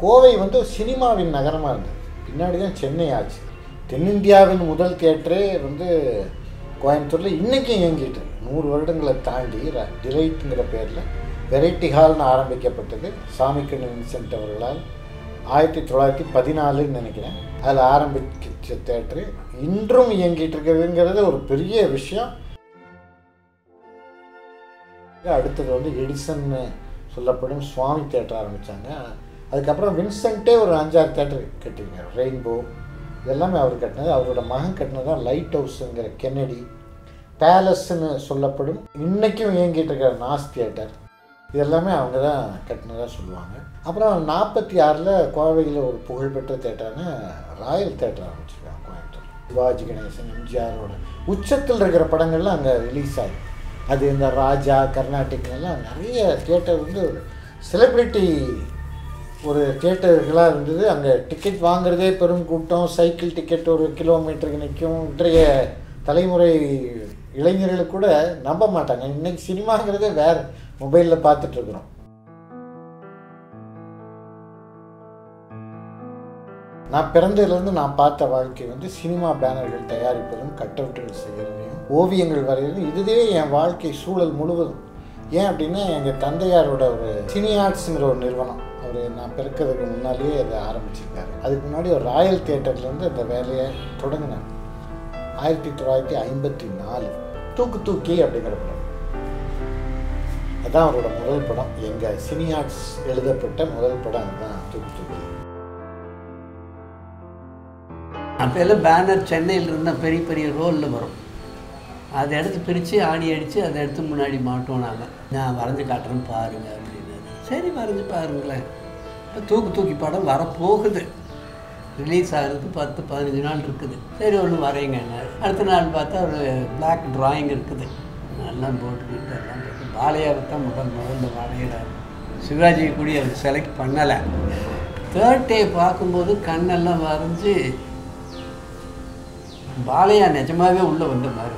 கோவை வந்து சினிமாவின் நகரமாக இருந்தது. பின்னாடி தான் சென்னை ஆச்சு. தென்னிந்தியாவின் முதல் தேட்டரே வந்து கோயம்புத்தூரில் இன்றைக்கும் இயங்கிட்டு நூறு வருடங்களை தாண்டி ர- டிலைட்டுங்கிற பேரில் வெரைட்டி ஹால்னு ஆரம்பிக்கப்பட்டது. சாமிக்கண்ணு வின்சென்ட் அவர்களால் ஆயிரத்தி தொள்ளாயிரத்தி பதினாலுன்னு நினைக்கிறேன். அதில் ஆரம்பிச்ச தேட்டரு இன்றும் இயங்கிட்டு இருக்கிறதுங்கிறது ஒரு பெரிய விஷயம். அடுத்தது வந்து எடிசன்னு சொல்லப்படும் சுவாமி தேட்டர் ஆரம்பித்தாங்க அதுக்கப்புறம் வின்சென்ட்டே ஒரு அஞ்சாறு தேட்டர் கட்டிங்க ரெயின்போ இதெல்லாமே அவர் கட்டினது. அவரோட மகன் கட்டினது தான் லைட் ஹவுஸுங்கிற கென்னடி. பேலஸ்ன்னு சொல்லப்படும். இன்றைக்கும் இயங்கிட்டு இருக்கிற நாஸ் தியேட்டர். இதெல்லாமே அவங்க தான் கட்டினதாக சொல்லுவாங்க. அப்புறம் நாற்பத்தி ஆறில் கோவையில் ஒரு புகழ்பெற்ற தேட்டரான ராயல் தேட்டர் ஆரம்பிச்சிருக்காங்க கோயம்புத்தூர். சிவாஜி கணேசன் எம்ஜிஆரோட உச்சத்தில் இருக்கிற படங்கள்லாம் அங்கே ரிலீஸ் ஆகும் அது இந்த ராஜா கர்நாடிக்லாம் நிறைய தியேட்டர் வந்து செலிப்ரிட்டி ஒரு தியேட்டர்களாக இருந்தது. அங்கே டிக்கெட் வாங்குறதே பெரும் கூட்டம். சைக்கிள் டிக்கெட் ஒரு கிலோமீட்டருக்கு நிற்கும் இன்றைய தலைமுறை இளைஞர்கள் கூட நம்ப மாட்டாங்க. இன்னைக்கு சினிமாங்கிறதே வேறு. மொபைலில் பார்த்துட்ருக்குறோம் நான் பிறந்ததுலேருந்து நான் பார்த்த வாழ்க்கை வந்து சினிமா பேனர்கள் தயாரிப்பதும் கட்டவுட்டுகள் செய்கிறதையும் ஓவியங்கள் வரைகிறதும் இதுவே என் வாழ்க்கை சூழல் முழுவதும். ஏன் அப்படின்னா எங்கள் தந்தையாரோட ஒரு சினி ஆர்ட்ஸுங்கிற ஒரு நிறுவனம். அவர் நான் பிறக்கிறதுக்கு முன்னாலேயே அதை ஆரம்பிச்சிருக்காரு. அதுக்கு முன்னாடி ஒரு ராயல் தியேட்டர்லேருந்து அந்த வேலையை தொடங்கினார். ஆயிரத்தி தொள்ளாயிரத்தி ஐம்பத்தி நாலு. தூக்கு தூக்கி அப்படிங்கிற படம். அதுதான் அவரோட முதல் படம். எங்கள் சினி ஆர்ட்ஸ் எழுதப்பட்ட முதல் படம் அதுதான் தூக்கு தூக்கி. அப்போல்லாம் பேனர் சென்னையில் இருந்தால் பெரிய பெரிய ரோலில் வரும். அதை எடுத்து பிரித்து ஆணி அடித்து அதை எடுத்து முன்னாடி மாட்டோம் நாங்கள் நான் வரைஞ்சி காட்டுறேன் பாருங்க அப்படின்னு. சரி வரைஞ்சி பாருங்களேன். இப்போ தூக்கு தூக்கி படம் வரப்போகுது. ரிலீஸ் ஆகிறது பத்து பதினஞ்சு நாள் இருக்குது. சரி ஒன்று வரைங்க அடுத்த நாள் பார்த்தா ஒரு பிளாக் ட்ராயிங் இருக்குது. எல்லாம் போட்டுக்கிட்டு எல்லாம் போட்டு பாலையாவை தான் முதல் முதல்ல வரைகிறார். சிவாஜி கூடி அவர் செலக்ட் பண்ணலை. தேர்ட் டே பார்க்கும்போது கண்ணெல்லாம் வரைஞ்சி பாலையா நிஜமாகவே உள்ளே வந்த மாதிரி.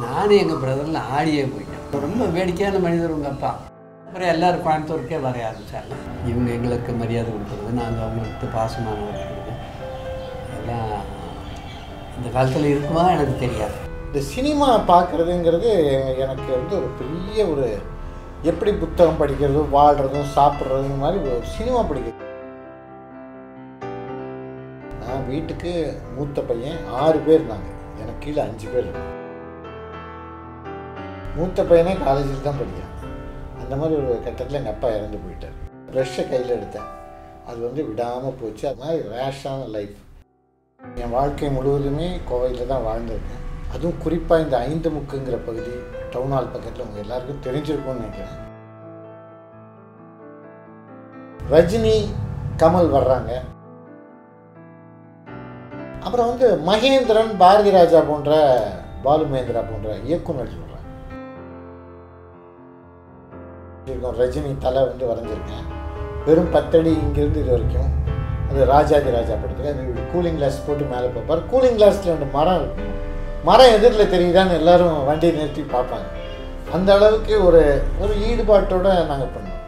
நானும் எங்கள் பிரதரில் ஆடியே போயிட்டேன். ரொம்ப வேடிக்கையான மனிதர் உங்கள் அப்பா. அப்புறம் எல்லோரும் கோயம்புத்தூருக்கே வரைய ஆரம்பித்தாங்க இவங்க எங்களுக்கு மரியாதை கொடுக்குறது நாங்கள் அவங்களுக்கு பாசமாக இருக்கிறது. எல்லாம் இந்த காலத்தில் இருக்குமா எனக்கு தெரியாது. இந்த சினிமா பார்க்குறதுங்கிறது எனக்கு வந்து ஒரு பெரிய ஒரு எப்படி புத்தகம் படிக்கிறதும் வாழ்கிறதும் சாப்பிட்றதும் மாதிரி ஒரு சினிமா படிக்கிறது. நான் வீட்டுக்கு மூத்த பையன் ஆறு பேர் இருந்தாங்க. எனக்கு கீழே அஞ்சு பேர் இருந்தாங்க. மூத்த பையனே காலேஜில் தான் படித்தான் அந்த மாதிரி ஒரு கட்டத்தில் எங்கள் அப்பா இறந்து போயிட்டார். ப்ரெஷ்ஷை கையில் எடுத்தேன். அது வந்து விடாமல் போச்சு. அது மாதிரி ரேஷான லைஃப் என் வாழ்க்கை முழுவதுமே கோவையில் தான் வாழ்ந்திருக்கேன். அதுவும் குறிப்பாக இந்த ஐந்து முக்குங்கிற பகுதி டவுன் ஹால் பக்கத்தில் உங்கள் எல்லாருக்கும் தெரிஞ்சிருக்கும்னு நினைக்கிறேன். ரஜினி கமல் வர்றாங்க. அப்புறம் வந்து மகேந்திரன் பாரதி ராஜா போன்ற பாலு மகேந்திரா போன்ற இயக்குநர்கள். இருக்கும் ரஜினி தலை வந்து வரைஞ்சிருக்கேன். வெறும் பத்தடி இங்கேருந்து இது வரைக்கும். அது ராஜாதி ராஜா படத்துக்கு. அது கூலிங் கிளாஸ் போட்டு மேலே பார்ப்பார். கூலிங் கிளாஸில் ரெண்டு மரம் இருக்கும். மரம் எதிரில் தெரியுதான்னு எல்லாரும் வண்டியை நிறுத்தி பார்ப்பாங்க. அந்த அளவுக்கு ஒரு ஒரு ஈடுபாட்டோடு நாங்கள் பண்ணோம்.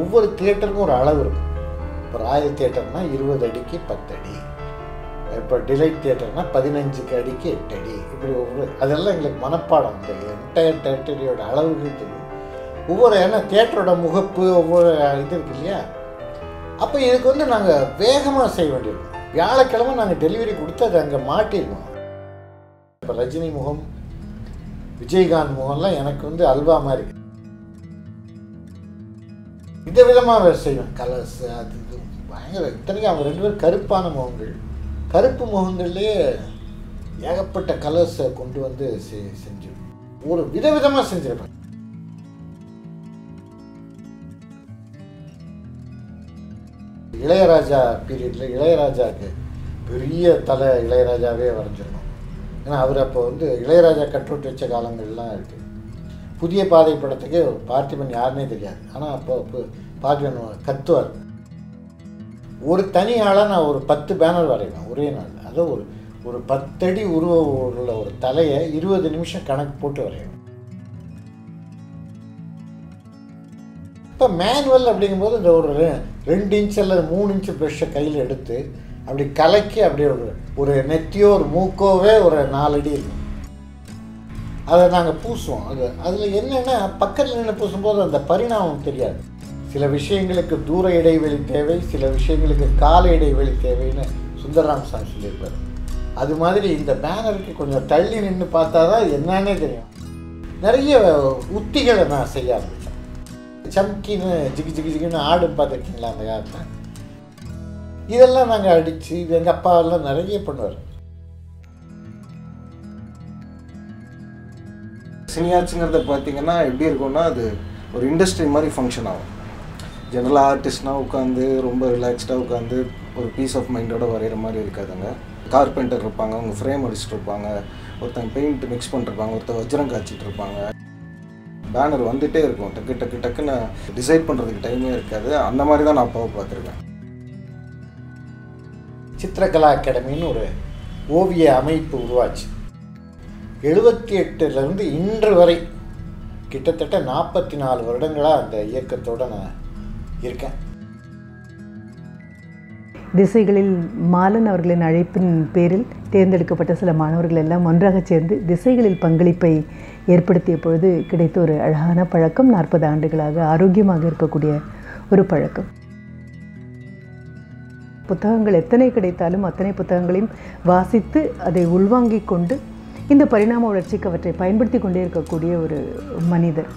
ஒவ்வொரு தியேட்டருக்கும் ஒரு அளவு இருக்கும். இப்போ ராயல் தியேட்டர்னால் இருபது அடிக்கு பத்து அடி இப்போ டிலைட் தியேட்டர்னால் பதினஞ்சுக்கு அடிக்கு எட்டு அடி. இப்படி ஒவ்வொரு அதெல்லாம் எங்களுக்கு மனப்பாடம் இந்த என்டையர் டெரிட்டரியோட அளவுகள் தெரியும். ஒவ்வொரு ஏன்னா தியேட்டரோட முகப்பு ஒவ்வொரு இது இருக்கு இல்லையா? அப்போ இதுக்கு வந்து நாங்கள் வேகமாக செய்ய வேண்டியிருக்கோம் வியாழக்கிழமை நாங்கள் டெலிவரி கொடுத்து அதை அங்கே மாட்டிருக்கோம். இப்போ ரஜினி முகம் விஜயகாந்த் முகம்லாம் எனக்கு வந்து அல்வா மாதிரி விதவிதமாக செய்வேன். கலர்ஸ் அது இது பயங்கர இத்தனைக்கும் அவங்க ரெண்டு பேரும் கருப்பான முகங்கள். கருப்பு முகங்கள்லேயே ஏகப்பட்ட கலர்ஸை கொண்டு வந்து செ செஞ்சு ஒரு விதவிதமாக செஞ்சிருப்பேன் இளையராஜா பீரியடில் இளையராஜாவுக்கு பெரிய தலை இளையராஜாவே வரைஞ்சிடணும் ஏன்னா அவர் அப்போ வந்து இளையராஜா கட்டுரைட்டு வச்ச காலங்கள்லாம் இருக்குது புதிய பாதை படத்துக்கு பார்த்திபன் யாருன்னே தெரியாது. ஆனால் அப்போ அப்போ பார்த்திபன் கத்துவார். ஒரு தனி ஆளாக நான் ஒரு பத்து பேனர் வரைவேன் ஒரே நாள். அது ஒரு ஒரு பத்தடி உருவ உள்ள ஒரு தலையை இருபது நிமிஷம் கணக்கு போட்டு வரைவேன். இப்போ மேனுவல் அப்படிங்கும்போது இந்த ஒரு ரெண்டு இன்ச் அல்லது மூணு இன்ச்சு ப்ரெஷ்ஷை கையில் எடுத்து அப்படி கலக்கி அப்படியே ஒரு ஒரு நெத்தியோ ஒரு மூக்கோவே ஒரு நாலடி இருக்கும். அதை நாங்கள் பூசுவோம். அது அதில் என்னென்னா பக்கத்தில் நின்று பூசும்போது அந்த பரிணாமம் தெரியாது. சில விஷயங்களுக்கு தூர இடைவெளி தேவை சில விஷயங்களுக்கு கால இடைவெளி தேவைன்னு சுந்தரராம் சார் சொல்லியிருப்பார். அது மாதிரி இந்த பேனருக்கு கொஞ்சம் தள்ளி நின்று பார்த்தா தான் என்னன்னே தெரியும். நிறைய உத்திகளை நான் செய்ய ஆரம்பித்தேன். சம்கின்னு ஜிகி ஜிகி ஜிகின்னு ஆடும் பார்த்துருக்கீங்களா அந்த காலத்தில்? இதெல்லாம் நாங்கள் அடித்து இது எங்கள் அப்பாவெல்லாம் நிறைய பண்ணுவார். சினியார்ட்ஸுங்கிறத பார்த்தீங்கன்னா எப்படி இருக்கும்னா அது ஒரு இண்டஸ்ட்ரி மாதிரி ஃபங்க்ஷன் ஆகும். ஜென்ரலாக ஆர்டிஸ்ட்னால் உட்காந்து ரொம்ப ரிலாக்ஸ்டாக உட்காந்து ஒரு பீஸ் ஆஃப் மைண்டோட வரைகிற மாதிரி இருக்காதுங்க. கார்பெண்டர் இருப்பாங்க அவங்க ஃப்ரேம் அடிச்சுட்டு இருப்பாங்க ஒருத்தங்க பெயிண்ட் மிக்ஸ் பண்ணிருப்பாங்க ஒருத்தர் வஜ்ரம் காய்ச்சிட்டு இருப்பாங்க. பேனர் வந்துகிட்டே இருக்கும் டக்கு டக்கு டக்குன்னு டிசைட் பண்ணுறதுக்கு டைமே இருக்காது. அந்த மாதிரி தான் நான் அப்பாவை பார்த்துருக்கேன். சித்திரகலா அகாடமின்னு ஒரு ஓவிய அமைப்பு உருவாச்சு. எழுபத்தி எட்டுலேருந்து இன்று வரை கிட்டத்தட்ட நாற்பத்தி நாலு வருடங்களாக அந்த இயக்கத்தோடு நான் இருக்கேன். திசைகளில் மாலன் அவர்களின் அழைப்பின் பேரில் தேர்ந்தெடுக்கப்பட்ட சில மாணவர்கள் எல்லாம் ஒன்றாக சேர்ந்து திசைகளில் பங்களிப்பை ஏற்படுத்திய பொழுது கிடைத்த ஒரு அழகான பழக்கம். நாற்பது ஆண்டுகளாக ஆரோக்கியமாக இருக்கக்கூடிய ஒரு பழக்கம். புத்தகங்கள் எத்தனை கிடைத்தாலும் அத்தனை புத்தகங்களையும் வாசித்து அதை உள்வாங்கிக் கொண்டு இந்த பரிணாம வளர்ச்சிக்கு அவற்றை பயன்படுத்தி கொண்டே இருக்கக்கூடிய ஒரு மனிதர்.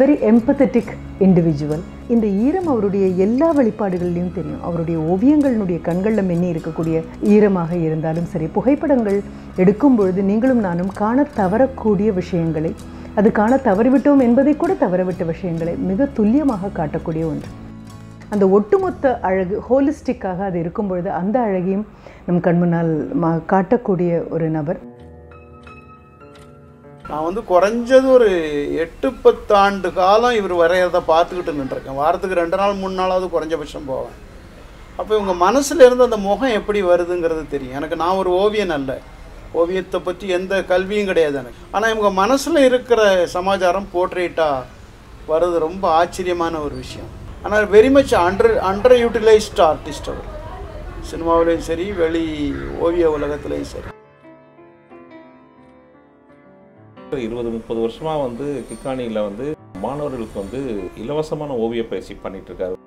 வெரி எம்பத்தட்டிக் இண்டிவிஜுவல் இந்த ஈரம் அவருடைய எல்லா வெளிப்பாடுகள்லையும் தெரியும். அவருடைய ஓவியங்களினுடைய கண்களில் மென்னி இருக்கக்கூடிய ஈரமாக இருந்தாலும் சரி புகைப்படங்கள் எடுக்கும் பொழுது நீங்களும் நானும் காண தவறக்கூடிய விஷயங்களை அது காண தவறிவிட்டோம் என்பதை கூட தவறவிட்ட விஷயங்களை மிக துல்லியமாக காட்டக்கூடிய ஒன்று. அந்த ஒட்டுமொத்த அழகு ஹோலிஸ்டிக்காக அது இருக்கும் பொழுது அந்த அழகையும் நம் கண்முன்னால் மா காட்டக்கூடிய ஒரு நபர். நான் வந்து குறைஞ்சது ஒரு எட்டு பத்து ஆண்டு காலம் இவர் வரைகிறத பார்த்துக்கிட்டு நின்றுருக்கேன். வாரத்துக்கு ரெண்டு நாள் மூணு நாளாவது குறைஞ்சபட்சம் போவேன். அப்போ இவங்க மனசுல இருந்து அந்த முகம் எப்படி வருதுங்கிறது தெரியும். எனக்கு நான் ஒரு ஓவியன் அல்ல. ஓவியத்தை பற்றி எந்த கல்வியும் கிடையாது எனக்கு. ஆனால் இவங்க மனசில் இருக்கிற சமாச்சாரம் போர்ட்ரேட்டாக வர்றது ரொம்ப ஆச்சரியமான ஒரு விஷயம். ஆனால் very much under under utilised artist அவர். சினிமாவிலையும் சரி வெளி ஓவிய உலகத்துலேயும் சரி. இருபது முப்பது வருஷமாக வந்து கிக்கானியில் வந்து மாணவர்களுக்கு வந்து இலவசமான ஓவிய பயிற்சி பண்ணிகிட்ருக்காரு இருக்காரு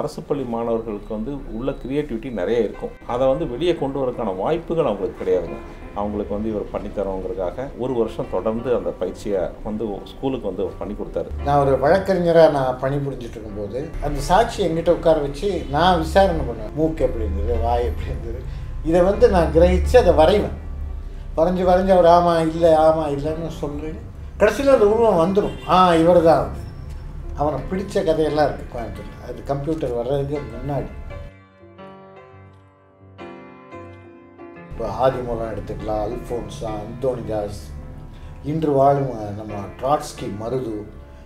அரசு பள்ளி மாணவர்களுக்கு வந்து உள்ள க்ரியேட்டிவிட்டி நிறைய இருக்கும். அதை வந்து வெளியே கொண்டு வரதுக்கான வாய்ப்புகள் அவங்களுக்கு கிடையாதுங்க. அவங்களுக்கு வந்து இவர் பண்ணித்தரோங்கிறதுக்காக ஒரு வருஷம் தொடர்ந்து அந்த பயிற்சியை வந்து ஸ்கூலுக்கு வந்து பண்ணி கொடுத்தாரு. நான் ஒரு வழக்கறிஞராக நான் பணிபுரிஞ்சிட்டு இருக்கும்போது அந்த சாட்சி எங்கிட்ட உட்கார வச்சு நான் விசாரணை பண்ணுவேன். மூக்கு எப்படி இருந்தது வாய் எப்படி இருந்தது இதை வந்து நான் கிரகித்து அதை வரைவேன். வரைஞ்சி வரைஞ்சி அவர் ஆமாம் இல்லை ஆமாம் இல்லைன்னு சொல்கிறேன் கடைசியில் அந்த உருவம் வந்துடும் ஆ இவர் தான் அவனை பிடிச்ச கதையெல்லாம் இருக்குது கோயம்புத்தூர் அது கம்ப்யூட்டர் வர்றதுக்கு முன்னாடி. இப்போ ஆதிமூலம் எடுத்துக்கலாம். அல்ஃபோன்ஸா அந்தோனிதாஸ் இன்று வாழும் நம்ம ட்ராட்ஸ்கி மருது.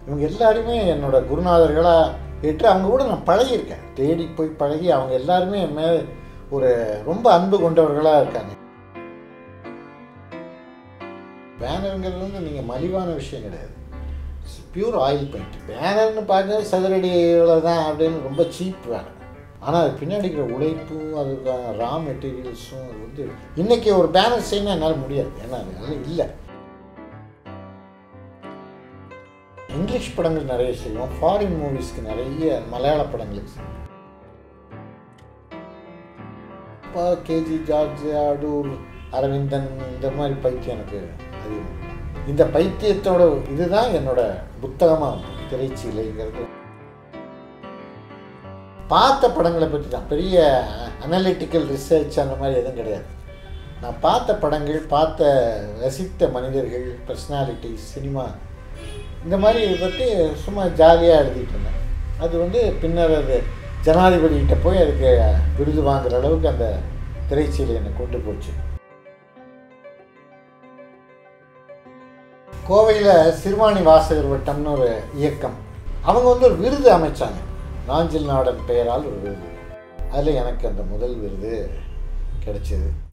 இவங்க எல்லாருமே என்னோட குருநாதர்களாக ஏற்று அவங்க கூட நான் பழகியிருக்கேன். தேடி போய் பழகி அவங்க எல்லாருமே என் மேல் ஒரு ரொம்ப அன்பு கொண்டவர்களாக இருக்காங்க. பேனருங்கிறது வந்து நீங்கள் மலிவான விஷயம் கிடையாது. பியூர் ஆயில் பெயிண்ட் பேனர்னு பார்க்க சதுரடியில் தான் அப்படின்னு ரொம்ப சீப் வேலை ஆனால் அது பின்னாடி இருக்கிற உழைப்பும் அதுக்கான ரா மெட்டீரியல்ஸும் அது வந்து இன்றைக்கி ஒரு பேனர் செய்யணும் என்னால் முடியாது. ஏன்னா அது இல்லை. இங்கிலீஷ் படங்கள் நிறைய செய்வோம். ஃபாரின் மூவிஸ்க்கு நிறைய மலையாள படங்களுக்கு செய்வோம். இப்போ கேஜி ஜார்ஜ் அடூர் அரவிந்தன் இந்த மாதிரி பைத்தியம் எனக்கு அதிகம். இந்த பைத்தியத்தோட இதுதான் என்னோட புத்தகமாக திரைச்சீலைங்கிறது. பார்த்த படங்களை பற்றி தான். பெரிய அனலிட்டிக்கல் ரிசர்ச் அந்த மாதிரி எதுவும் கிடையாது. நான் பார்த்த படங்கள் பார்த்த ரசித்த மனிதர்கள் பர்சனாலிட்டி சினிமா இந்த மாதிரி இதை பற்றி சும்மா ஜாலியாக எழுதிட்டு இருந்தேன். அது வந்து பின்னர் அது ஜனாதிபதிகிட்ட போய் அதுக்கு விருது வாங்குற அளவுக்கு அந்த திரைச்சீலை என்னை கொண்டு போச்சு. கோவையில் சிறுவாணி வாசகர் வட்டம்னு ஒரு இயக்கம். அவங்க வந்து ஒரு விருது அமைச்சாங்க. நாஞ்சில் நாடன் பெயரால் ஒரு விருது. அதில் எனக்கு அந்த முதல் விருது கிடைச்சிது.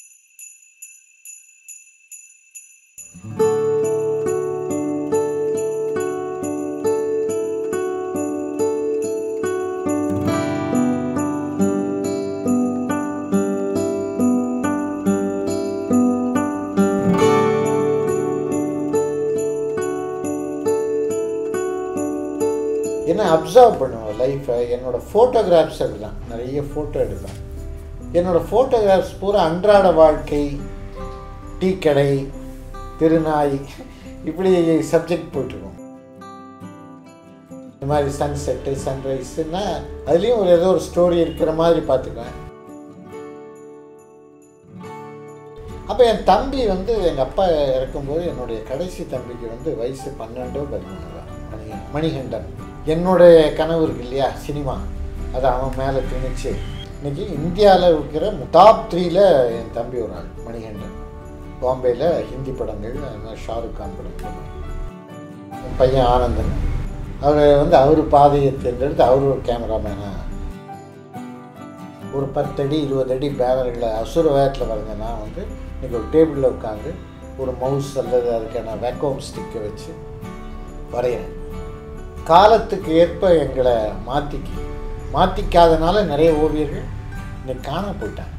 அப்சர்வ் பண்ணுவேன் லைஃப்பை என்னோடய ஃபோட்டோகிராஃப்ஸ் அப்படிதான். நிறைய ஃபோட்டோ எடுப்பேன். என்னோடய ஃபோட்டோகிராஃப்ஸ் பூரா அன்றாட வாழ்க்கை டீ கடை திருநாய் இப்படி சப்ஜெக்ட் போயிட்டுருக்கோம் இந்த மாதிரி சன்செட்டு சன்ரைஸ்னா அதுலேயும் ஒரு ஏதோ ஒரு ஸ்டோரி இருக்கிற மாதிரி பார்த்துக்குவேன். அப்போ என் தம்பி வந்து எங்கள் அப்பா இறக்கும்போது என்னுடைய கடைசி தம்பிக்கு வந்து வயசு பன்னெண்டோ பதிமூணு தான். மணிகண்டன். என்னுடைய கனவு இருக்கு இல்லையா சினிமா. அதை அவன் மேலே திணிச்சு இன்னைக்கு இந்தியாவில் இருக்கிற டாப் த்ரீல என் தம்பி ஒரு ஆள் மணிகண்டன். பாம்பேயில் ஹிந்தி படங்கள் ஷாருக் கான் படங்கள். என் பையன் ஆனந்தன். அவர் வந்து அவர் பாதையை தேர்ந்தெடுத்து அவர் ஒரு கேமராமேனா. ஒரு பத்தடி இருபது அடி பேனர்களை அசுர வேகத்தில் வரைஞ்ச நான் வந்து இன்றைக்கி ஒரு டேபிளில் உட்காந்து ஒரு மவுஸ் அல்லது அதுக்கான வேக்கோம் ஸ்டிக்கை வச்சு வரைகிறேன். காலத்துக்கு ஏற்ப எங்களை மாற்றிக்கி மாற்றிக்காதனால நிறைய ஓவியர்கள் இன்னைக்கு காண போயிட்டாங்க.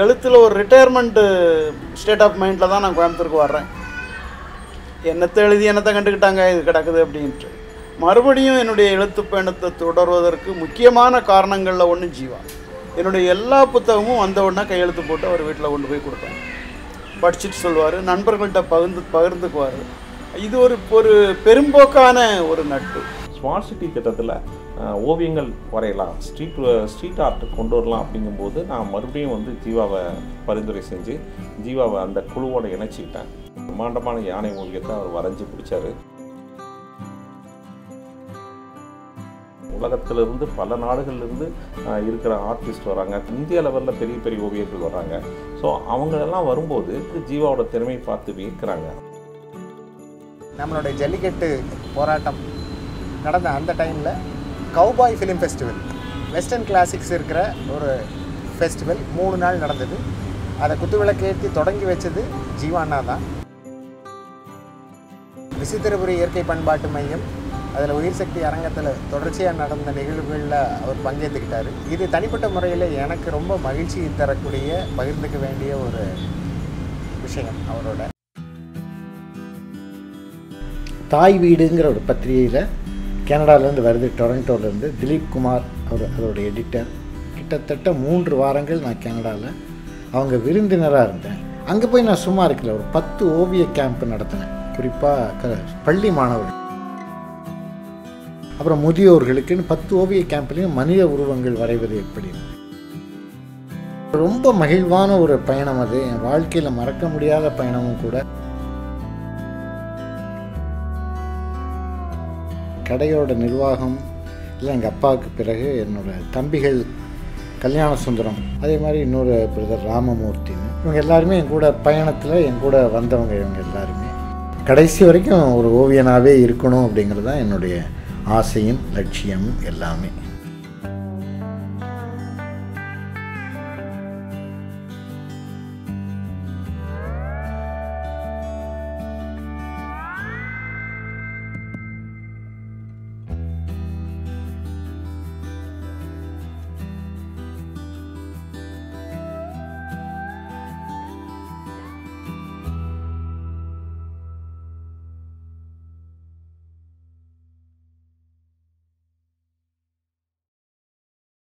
எழுத்தில் ஒரு ரிட்டையர்மெண்ட்டு ஸ்டேட் ஆஃப் மைண்டில் தான் நான் கோயம்புத்தூருக்கு வர்றேன். என்னத்தை எழுதி என்னத்தை கண்டுக்கிட்டாங்க இது கிடக்குது அப்படின்ட்டு. மறுபடியும் என்னுடைய எழுத்து பயணத்தை தொடர்வதற்கு முக்கியமான காரணங்களில் ஒன்று ஜீவா. என்னுடைய எல்லா புத்தகமும் வந்த உடனே கையெழுத்து போட்டு அவர் வீட்டில் கொண்டு போய் கொடுப்பேன். படிச்சுட்டு சொல்லுவார் நண்பர்கள்ட்ட பகிர்ந்து பகிர்ந்துக்குவார். இது ஒரு ஒரு பெரும்போக்கான ஒரு நட்பு. ஸ்மார்ட் சிட்டி திட்டத்தில் ஓவியங்கள் வரையலாம். ஸ்ட்ரீட் ஸ்ட்ரீட் ஆர்ட் கொண்டு வரலாம் அப்படிங்கும்போது நான் மறுபடியும் வந்து ஜீவாவை பரிந்துரை செஞ்சு ஜீவாவை அந்த குழுவோடு இணைச்சிக்கிட்டேன். பிரம்மாண்டமான யானை ஓவியத்தை அவர் வரைஞ்சி பிடிச்சார். உலகத்திலிருந்து பல நாடுகள்லேருந்து இருக்கிற ஆர்டிஸ்ட் வராங்க. இந்திய லெவலில் பெரிய பெரிய ஓவியர்கள் வராங்க. ஸோ அவங்களெல்லாம் வரும்போது ஜீவாவோட திறமையை பார்த்து வியக்கிறாங்க. நம்மளுடைய ஜல்லிக்கட்டு போராட்டம் நடந்த அந்த டைமில் cowboy film festival western classics இருக்கிற ஒரு ஃபெஸ்டிவல் மூணு நாள் நடந்தது. அதை குத்துவிளக்கேற்றி தொடங்கி வச்சது ஜீவானா தான். விசித்திரபுரி இயற்கை பண்பாட்டு மையம் அதில் உயிர் சக்தி அரங்கத்தில் தொடர்ச்சியாக நடந்த நிகழ்வுகளில் அவர் பங்கேற்றுக்கிட்டார் இது தனிப்பட்ட முறையில் எனக்கு ரொம்ப மகிழ்ச்சி தரக்கூடிய பகிர்ந்துக்க வேண்டிய ஒரு விஷயம் அவரோட. தாய் வீடுங்கிற ஒரு பத்திரிகையில் கனடாலேருந்து வருது டொரண்டோலேருந்து திலீப் குமார் அவர் அதோட எடிட்டர். கிட்டத்தட்ட மூன்று வாரங்கள் நான் கனடாவில் அவங்க விருந்தினராக இருந்தேன். அங்கே போய் நான் சும்மா இருக்கல ஒரு பத்து ஓவிய கேம்ப் நடத்தினேன். குறிப்பாக பள்ளி மாணவர்கள். அப்புறம் முதியோர்களுக்குன்னு பத்து ஓவிய கேம்ப்லேயும் மனித உருவங்கள் வரைவது எப்படி? ரொம்ப மகிழ்வான ஒரு பயணம் அது. என் வாழ்க்கையில் மறக்க முடியாத பயணமும் கூட. கடையோட நிர்வாகம் இல்லை எங்கள் அப்பாவுக்கு பிறகு என்னோடய தம்பிகள் கல்யாண சுந்தரம் அதே மாதிரி இன்னொரு பிரதர் ராமமூர்த்தின்னு இவங்க எல்லாருமே என் கூட பயணத்தில் என் கூட வந்தவங்க இவங்க எல்லாருமே. கடைசி வரைக்கும் ஒரு ஓவியனாகவே இருக்கணும் அப்படிங்கிறது தான் என்னுடைய ஆசையும் லட்சியமும் எல்லாமே.